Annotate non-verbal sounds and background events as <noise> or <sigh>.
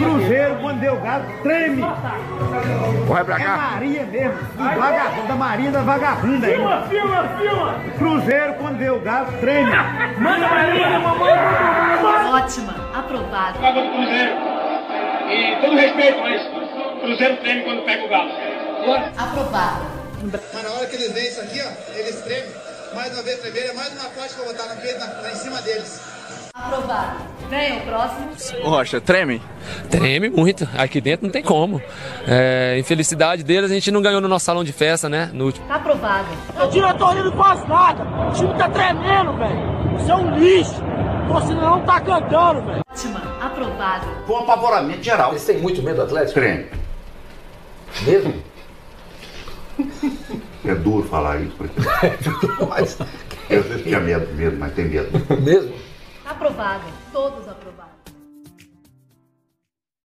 Cruzeiro, quando deu galo, treme. Corre pra É cá. Maria mesmo. Do vagabundo, da Maria da vagabunda aí. Filma, filma, filma! Cruzeiro, quando deu galo, treme. Manda Maria, mamãe! Ótima, aprovado. Água do Cruzeiro. E todo respeito, mas Cruzeiro treme quando pega o galo. Aprovado. Mas na hora que eles veem isso aqui, ó, eles tremem. Mais uma vez tremer, é mais uma corte que eu vou botar no peito, na, lá em cima deles. Aprovado. Venha o próximo. Rocha, treme. Treme muito. Aqui dentro não tem como. É, infelicidade deles, a gente não ganhou no nosso salão de festa, né? No último. Tá aprovado. A diretoria não faz nada! O time tá tremendo, velho! Isso é um lixo! O torcedor não tá cantando, velho! Ótima, aprovado. Com apavoramento geral. Eles têm muito medo do Atlético? Treme. Mesmo? É duro falar isso, porque <laughs> Mas, eu sei que tinha medo, medo, mas tem medo. mesmo? Aprovado. Todos aprovados.